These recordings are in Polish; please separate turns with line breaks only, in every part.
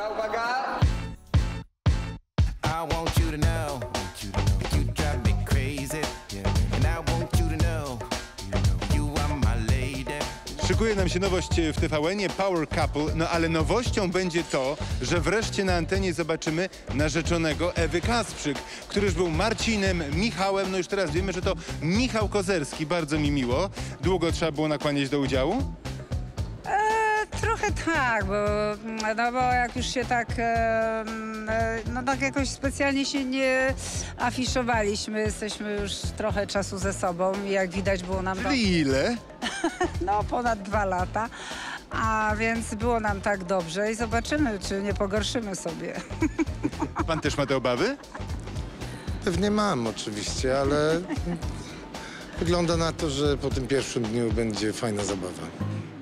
Dobra, uwaga.
I want you to know, you drive me crazy. And I want you to know, you know, you are my lady.
Szykuje nam się nowość w TVN-ie Power Couple, no ale nowością będzie to, że wreszcie na antenie zobaczymy narzeczonego Ewy Kasprzyk, który już był Marcinem, Michałem, no już teraz wiemy, że to Michał Kozerski, bardzo mi miło. Długo trzeba było nakłaniać do udziału?
Trochę tak, bo, no bo jak już się tak, e, no tak jakoś specjalnie się nie afiszowaliśmy, jesteśmy już trochę czasu ze sobą i jak widać było nam
Czyli ile?
no ponad dwa lata, a więc było nam tak dobrze i zobaczymy, czy nie pogorszymy sobie.
Pan też ma te obawy?
Pewnie mam oczywiście, ale wygląda na to, że po tym pierwszym dniu będzie fajna zabawa.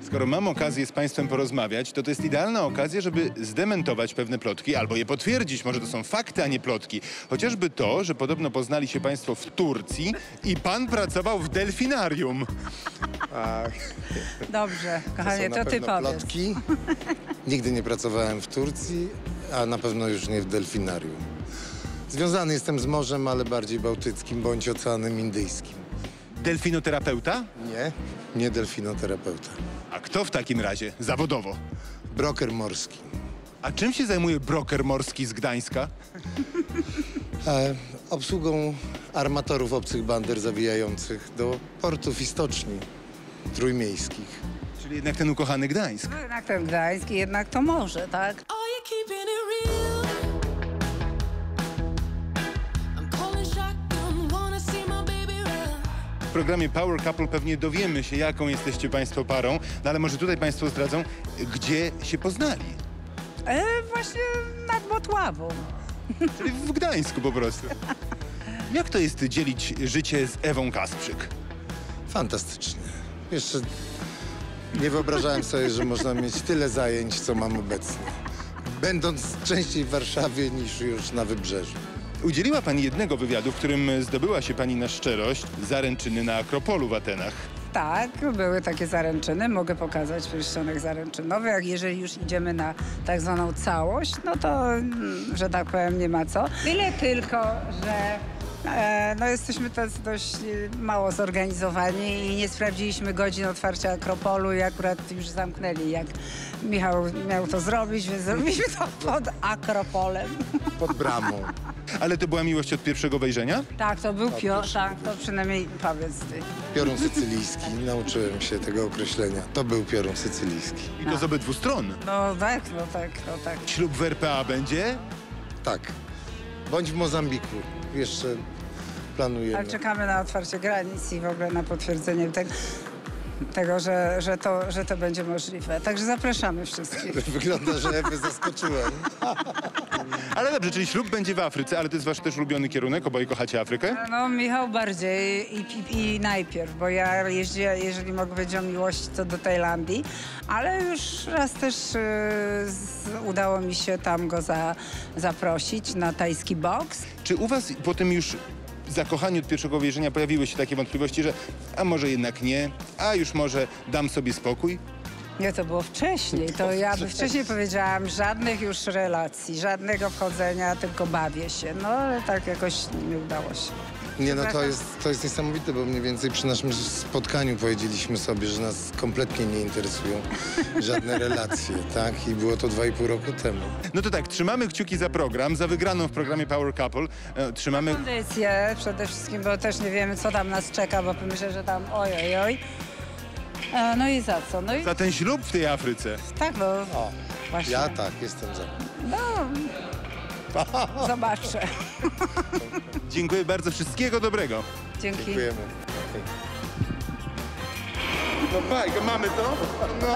Skoro mam okazję z Państwem porozmawiać, to to jest idealna okazja, żeby zdementować pewne plotki albo je potwierdzić. Może to są fakty, a nie plotki. Chociażby to, że podobno poznali się Państwo w Turcji i Pan pracował w delfinarium.
A
Dobrze,
to
kochanie,
są
to,
na
ty powiedz.
plotki. Nigdy nie pracowałem w Turcji, a na pewno już nie w delfinarium. Związany jestem z morzem, ale bardziej bałtyckim bądź oceanem indyjskim.
Delfinoterapeuta?
Nie, nie delfinoterapeuta.
A kto w takim razie zawodowo?
Broker morski.
A czym się zajmuje broker morski z Gdańska?
E, obsługą armatorów obcych bander zawijających do portów i stoczni trójmiejskich.
Czyli jednak ten ukochany Gdańsk.
No jednak ten Gdańsk i jednak to morze, tak?
Are you keeping it
programie Power Couple pewnie dowiemy się, jaką jesteście Państwo parą, no ale może tutaj Państwo zdradzą, gdzie się poznali.
E, właśnie nad Motławą.
Czyli w Gdańsku po prostu. Jak to jest dzielić życie z Ewą Kasprzyk?
Fantastycznie. Jeszcze nie wyobrażałem sobie, że można mieć tyle zajęć, co mam obecnie. Będąc częściej w Warszawie niż już na wybrzeżu.
Udzieliła Pani jednego wywiadu, w którym zdobyła się Pani na szczerość zaręczyny na Akropolu w Atenach.
Tak, były takie zaręczyny. Mogę pokazać pierścionek zaręczynowy. Jak jeżeli już idziemy na tak zwaną całość, no to, mm, że tak powiem, nie ma co. Tyle tylko, że e, no jesteśmy tacy dość e, mało zorganizowani i nie sprawdziliśmy godzin otwarcia Akropolu i akurat już zamknęli, jak Michał miał to zrobić, więc zrobiliśmy to pod Akropolem.
Pod bramą.
Ale to była miłość od pierwszego wejrzenia?
Tak, to był pio, tak, to przynajmniej powiedz ty.
Piorun sycylijski. Nauczyłem się tego określenia. To był piorun sycylijski.
I to z obydwu stron.
No tak, no tak, no tak.
Ślub w RPA będzie?
Tak. Bądź w Mozambiku. Jeszcze planujemy.
Ale czekamy na otwarcie granic i w ogóle na potwierdzenie tego, tego że, że, to, że to będzie możliwe. Także zapraszamy wszystkich.
Wygląda, że Ewy zaskoczyłem.
Ale dobrze, czyli ślub będzie w Afryce, ale to jest Wasz też ulubiony kierunek, oboje kochacie Afrykę?
No Michał bardziej i, i, i najpierw, bo ja jeździę, jeżeli mogę powiedzieć o miłości, to do Tajlandii, ale już raz też y, z, udało mi się tam go za, zaprosić na tajski boks.
Czy u Was po tym już zakochaniu od pierwszego wejrzenia pojawiły się takie wątpliwości, że a może jednak nie, a już może dam sobie spokój?
Nie, to było wcześniej. To ja by wcześniej powiedziałam, żadnych już relacji, żadnego wchodzenia, tylko bawię się. No ale tak jakoś nie udało się.
Nie no, to jest, to jest niesamowite, bo mniej więcej przy naszym spotkaniu powiedzieliśmy sobie, że nas kompletnie nie interesują żadne relacje, tak? I było to dwa i pół roku temu.
No to tak, trzymamy kciuki za program, za wygraną w programie Power Couple. E, trzymamy...
Kondycję przede wszystkim, bo też nie wiemy, co tam nas czeka, bo myślę, że tam oj, oj, oj. E, no i za co? No i
Za ten ślub w tej Afryce.
tak, bo
O,
właśnie.
ja tak, jestem za.
No, zobaczę.
Dziękuję bardzo, wszystkiego dobrego.
Dzięki.
Dziękujemy.
No bajka, mamy to? No.